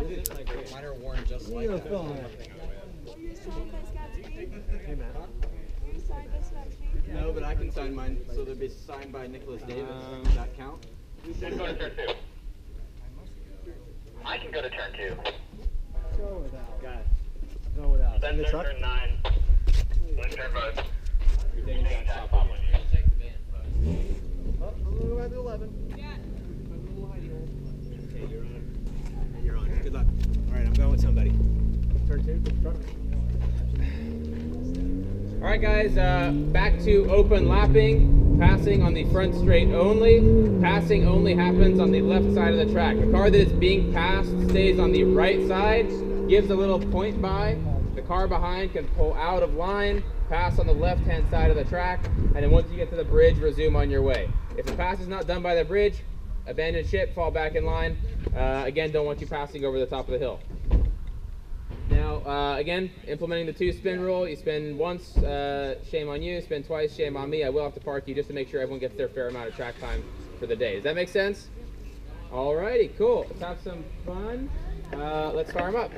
Hey, man. Will you sign this next week? No, but I can sign mine, so they'll be signed by Nicholas Davis. Um, Does that count? Then go to turn two. I can go to turn two. Go without. Got it. Go without. Then turn, turn nine. Then turn both. All right, guys, uh, back to open lapping. Passing on the front straight only. Passing only happens on the left side of the track. The car that is being passed stays on the right side, gives a little point by. The car behind can pull out of line, pass on the left hand side of the track, and then once you get to the bridge, resume on your way. If the pass is not done by the bridge, abandon ship, fall back in line. Uh, again, don't want you passing over the top of the hill. Uh, again, implementing the two spin rule. You spin once, uh, shame on you. Spin twice, shame on me. I will have to park you just to make sure everyone gets their fair amount of track time for the day. Does that make sense? Alrighty, cool. Let's have some fun. Uh, let's fire them up.